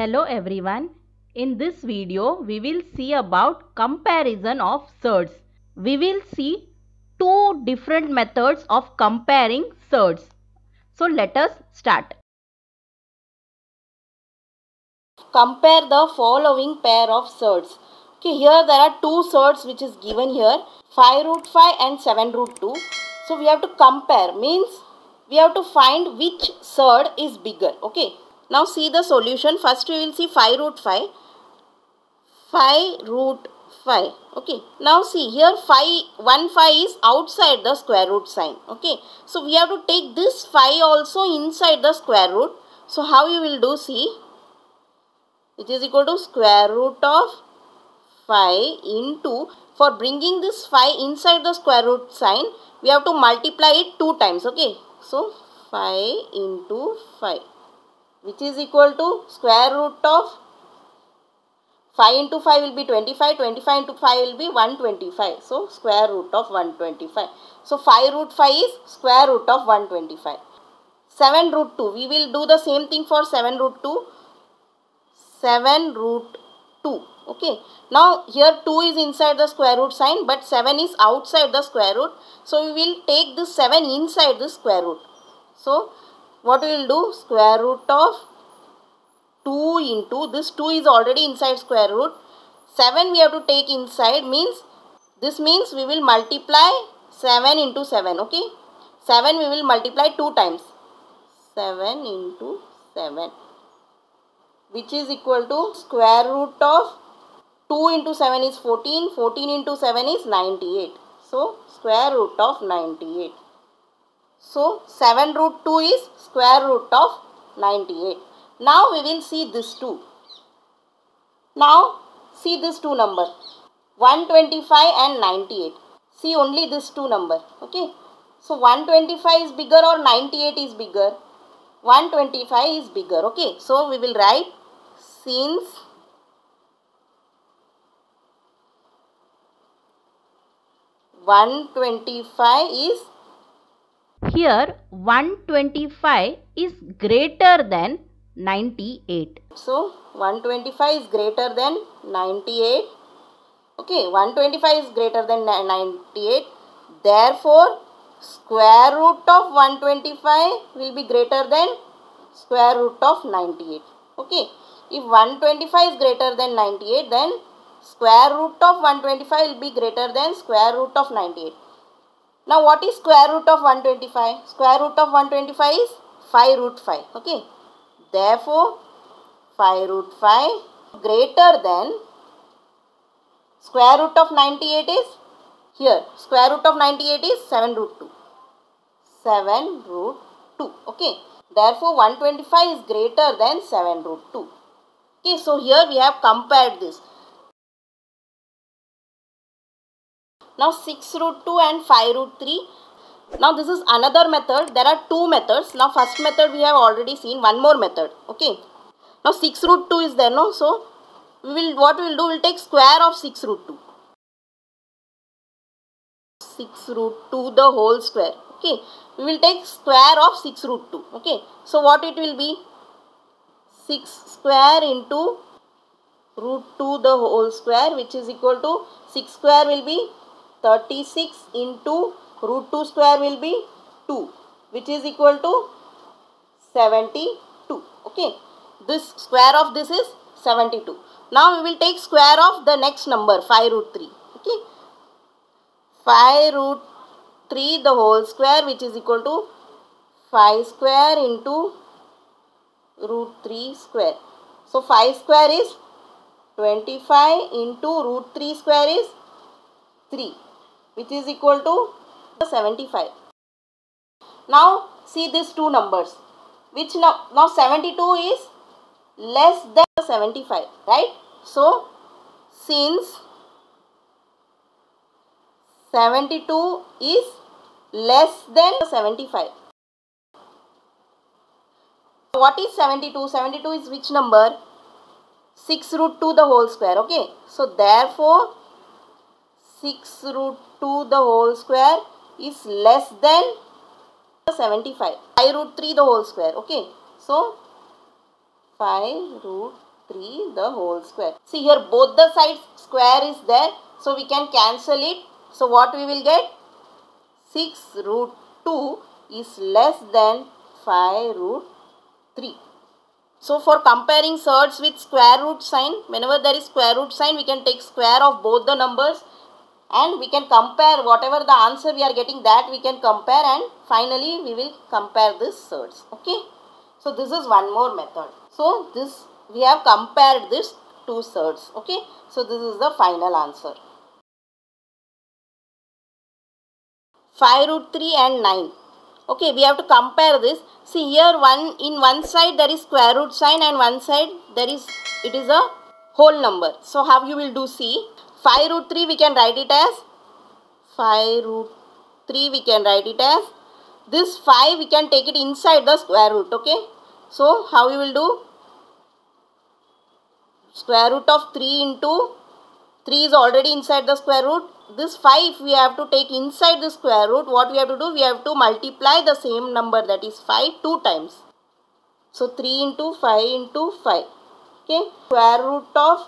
Hello everyone. In this video, we will see about comparison of surds. We will see two different methods of comparing surds. So let us start. Compare the following pair of surds. Okay, here there are two surds which is given here 5 root 5 and 7 root 2. So we have to compare means we have to find which surd is bigger. Okay, now see the solution. First we will see 5 root 5. 5 root 5. Okay. Now see here 5, 1 5 is outside the square root sign. Okay. So we have to take this 5 also inside the square root. So how you will do see? It is equal to square root of 5 into for bringing this 5 inside the square root sign we have to multiply it 2 times okay so 5 into 5 which is equal to square root of 5 into 5 will be 25, 25 into 5 will be 125. So, square root of 125. So, 5 root 5 is square root of 125. 7 root 2, we will do the same thing for 7 root 2. 7 root 2, okay. Now, here 2 is inside the square root sign, but 7 is outside the square root. So, we will take this 7 inside the square root. So, what we will do? Square root of 2 into, this 2 is already inside square root. 7 we have to take inside means, this means we will multiply 7 into 7, okay. 7 we will multiply 2 times. 7 into 7 which is equal to square root of 2 into 7 is 14, 14 into 7 is 98. So, square root of 98. So, 7 root 2 is square root of 98. Now, we will see this 2. Now, see this 2 number. 125 and 98. See only this 2 number. Okay. So, 125 is bigger or 98 is bigger? 125 is bigger. Okay. So, we will write since one twenty five is here 125 is greater than 98. So 125 is greater than 98. Okay, 125 is greater than 98. Therefore, square root of 125 will be greater than square root of 98. Okay, if 125 is greater than 98, then square root of 125 will be greater than square root of 98. Now what is square root of 125? Square root of 125 is 5 root 5. Okay. Therefore, 5 root 5 greater than square root of 98 is here. Square root of 98 is 7 root 2. 7 root 2. Okay. Therefore, 125 is greater than 7 root 2. Okay. So, here we have compared this. Now 6 root 2 and 5 root 3. Now this is another method. There are two methods. Now first method we have already seen. One more method. Okay. Now 6 root 2 is there. No. So we will what we will do. We will take square of 6 root 2. 6 root 2 the whole square. Okay. We will take square of 6 root 2. Okay. So what it will be? 6 square into root 2 the whole square which is equal to 6 square will be 36 into root 2 square will be 2 which is equal to 72 okay? This square of this is 72 now we will take square of the next number 5 root 3 okay? 5 root 3 the whole square which is equal to 5 square into root 3 square. So 5 square is 25 into root 3 square is 3 which is equal to 75. Now see these two numbers which now, now 72 is less than 75 right. So since 72 is less than 75. What is 72? 72 is which number? 6 root 2 the whole square okay. So therefore 6 root 2 the whole square is less than 75. 5 root 3 the whole square. Okay. So, 5 root 3 the whole square. See here both the sides square is there. So we can cancel it. So what we will get? 6 root 2 is less than 5 root 3. So for comparing surds with square root sign, whenever there is square root sign, we can take square of both the numbers and we can compare whatever the answer we are getting that we can compare and finally we will compare this surds. Okay. So this is one more method. So this we have compared this two surds. Okay. So this is the final answer. 5 root 3 and 9. Okay, we have to compare this. See here one in one side there is square root sign and one side there is it is a whole number. So how you will do see 5 root 3 we can write it as? 5 root 3 we can write it as? This 5 we can take it inside the square root okay. So how you will do? Square root of 3 into 3 is already inside the square root. This 5 we have to take inside the square root what we have to do? We have to multiply the same number that is 5 two times. So 3 into 5 into 5 okay? Square root of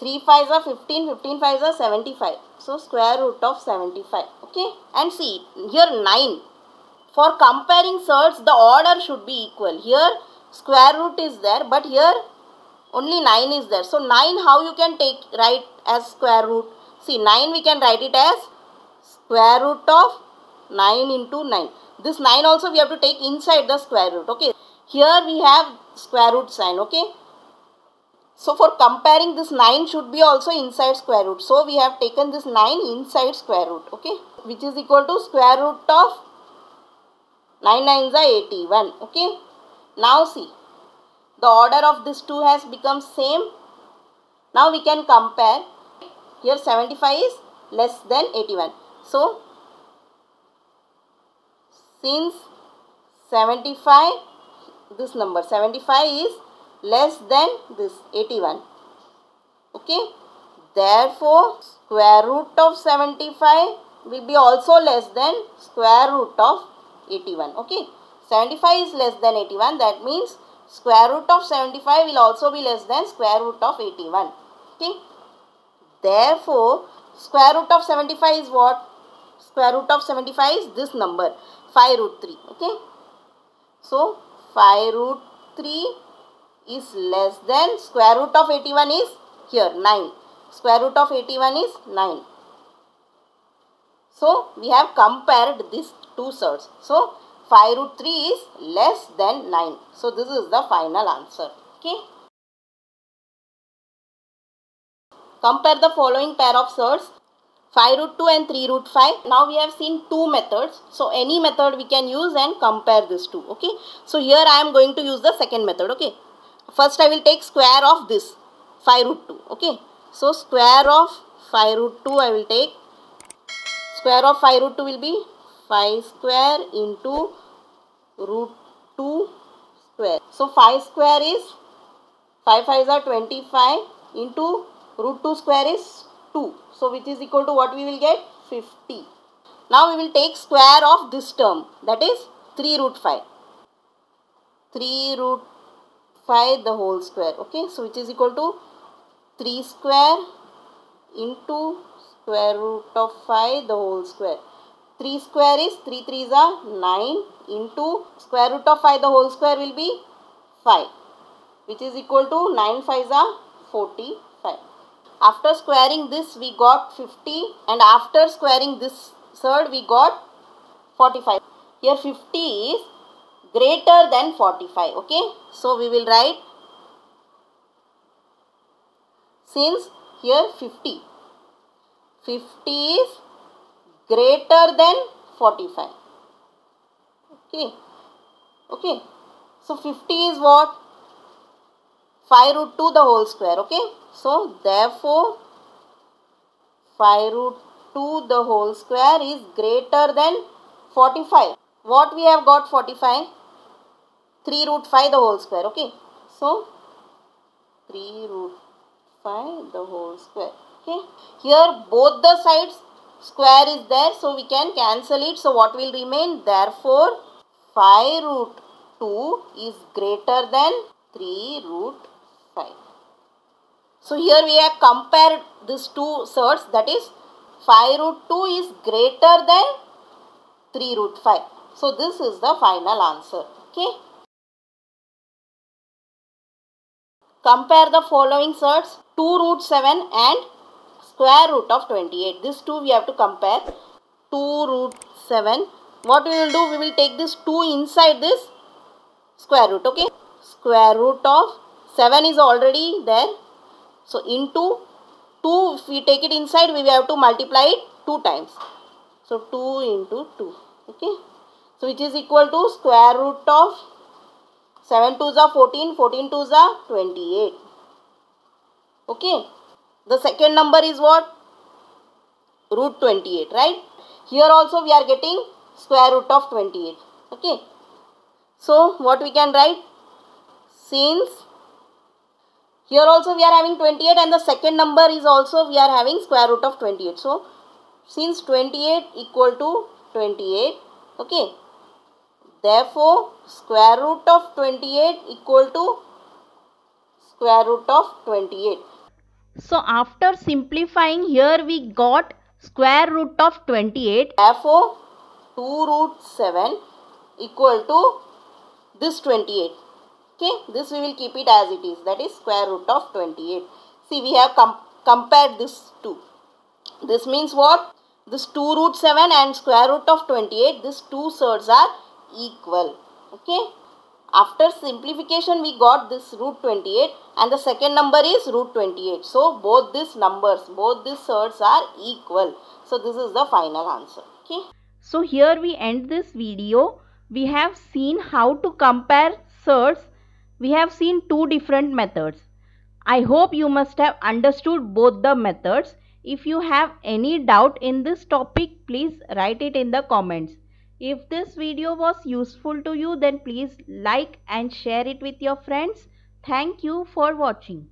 3 5s are 15 15 5s are 75 so square root of 75 okay and see here 9 for comparing surds the order should be equal here square root is there but here only 9 is there so 9 how you can take write as square root See 9 we can write it as square root of 9 into 9. This 9 also we have to take inside the square root. Okay. Here we have square root sign. Okay. So for comparing this 9 should be also inside square root. So we have taken this 9 inside square root. Okay. Which is equal to square root of 9 9s are 81. Okay. Now see. The order of this two has become same. Now we can compare here 75 is less than 81. So, since 75, this number 75 is less than this 81. Okay. Therefore, square root of 75 will be also less than square root of 81. Okay. 75 is less than 81. That means square root of 75 will also be less than square root of 81. Okay. Therefore, square root of 75 is what? Square root of 75 is this number 5 root 3. Okay. So, 5 root 3 is less than square root of 81 is here 9. Square root of 81 is 9. So, we have compared these two surds. So, 5 root 3 is less than 9. So, this is the final answer. Okay. Compare the following pair of surds 5 root 2 and 3 root 5. Now we have seen two methods. So any method we can use and compare these two. Okay. So here I am going to use the second method. Okay. First I will take square of this 5 root 2. Okay. So square of 5 root 2 I will take. Square of 5 root 2 will be 5 square into root 2 square. So 5 square is 5 5s are 25 into root 2 square is 2. So which is equal to what we will get? 50. Now we will take square of this term that is 3 root 5. 3 root 5 the whole square. Okay. So which is equal to 3 square into square root of 5 the whole square. 3 square is 3 3s are 9 into square root of 5 the whole square will be 5 which is equal to 9 5s are 45. After squaring this we got 50 and after squaring this surd we got 45. Here 50 is greater than 45. Okay. So we will write since here 50. 50 is greater than 45. Okay. Okay. So 50 is what? 5 root 2 the whole square. Okay. So, therefore, 5 root 2 the whole square is greater than 45. What we have got 45? 3 root 5 the whole square. Okay. So, 3 root 5 the whole square. Okay. Here both the sides square is there. So, we can cancel it. So, what will remain? Therefore, 5 root 2 is greater than 3 root 5. So here we have compared these two surds that is 5 root 2 is greater than 3 root 5. So this is the final answer. Okay. Compare the following surds 2 root 7 and square root of 28. This two we have to compare. 2 root 7. What we will do? We will take this 2 inside this square root. Okay. Square root of 7 is already there. So into 2 if we take it inside we have to multiply it 2 times. So 2 into 2. Okay. So which is equal to square root of 7 2s are 14, 14 2s are 28. Okay. The second number is what? Root 28, right? Here also we are getting square root of 28. Okay. So what we can write? Since here also we are having 28 and the second number is also we are having square root of 28. So since 28 equal to 28. Okay. Therefore, square root of 28 equal to square root of 28. So after simplifying here we got square root of 28. Therefore, 2 root 7 equal to this 28. Okay, this we will keep it as it is. That is square root of 28. See, we have com compared this two. This means what? This 2 root 7 and square root of 28, these two surds are equal. Okay. After simplification, we got this root 28 and the second number is root 28. So, both these numbers, both these surds are equal. So, this is the final answer. Okay. So, here we end this video. We have seen how to compare surds. We have seen two different methods. I hope you must have understood both the methods. If you have any doubt in this topic, please write it in the comments. If this video was useful to you then please like and share it with your friends. Thank you for watching.